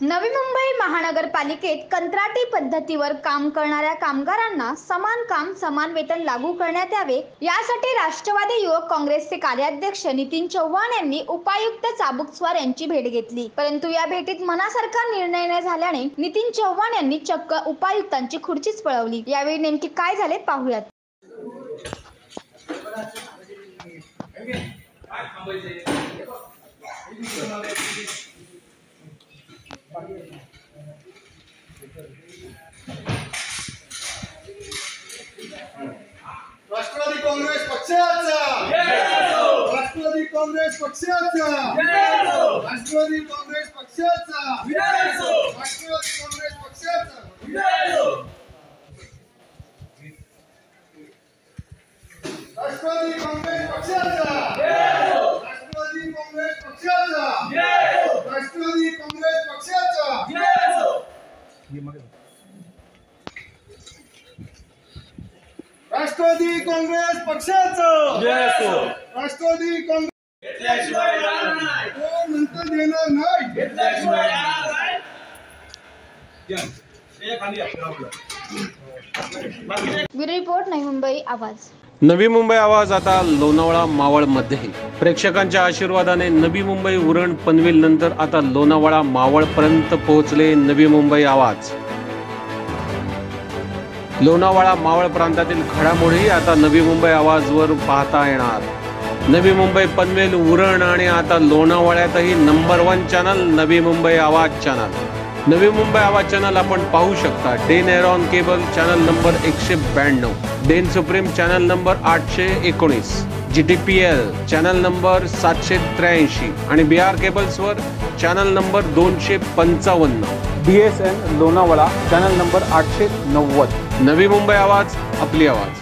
नवी मुंबई महानगरपालिकेत कंत्राटी पद्धतीवर काम करणाऱ्या कामगारांना समान काम समान वेतन लागू करण्यात यावे यासाठी राष्ट्रवादी युवक काँग्रेसचे कार्याध्यक्ष नितीन चव्हाण यांनी उपायुक्त चाबुकस्वार यांची भेट घेतली. परंतु या भेटीत मनासारखा निर्णय न झाल्याने नितीन चव्हाण यांनी चक्क उपायुक्तांची खुर्चीच पळवली. यावेळी नेमके काय झाले पाहूयात. राष्ट्रवादी काँग्रेस पक्षाचा. राष्ट्रवादी काँग्रेस पक्षाचा. राष्ट्रवादी काँग्रेस पक्षाचा. राष्ट्रवादी काँग्रेस पक्षाचा. राष्ट्रवादी काँग्रेस पक्षाचा. राष्ट्रवादी काँग्रेस पक्षाचा. राष्ट्रवादी काँग्रेस पक्षाचा. राष्ट्रवादी काँग्रेस पक्षाचं. राष्ट्रवादी काँग्रेस. कोण नंतर देणार नाही. ब्युरो रिपोर्ट नवी मुंबई आवाज. नवी मुंबई आवाज आता लोणावळा मावळमध्येही. प्रेक्षकांच्या आशीर्वादाने नवी मुंबई उरण पनवेल नंतर आता लोणावळा मावळपर्यंत पोहोचले नवी मुंबई आवाज. लोणावळा मावळ प्रांतातील घडामोडी आता नवी मुंबई आवाजवर पाहता येणार. नवी मुंबई पनवेल उरण आणि आता लोणावळ्यातही number one channel Navi Mumbai आवाज चॅनल नवी मुंबई आवाज चॅनल आपण पाहू शकता. Den Aaron cable channel number एकशे ब्याण्णव. डेन सुप्रीम चॅनल नंबर आठशे एकोणीस. G T P L channel number सातशे त्र्याऐंशी. आणि बी आर केबल्सवर चॅनल नंबर दोनशे पंचावन्न. D S N Lonavala channel number आठशे नव्वद. नवी मुंबई आवाज आपली आवाज.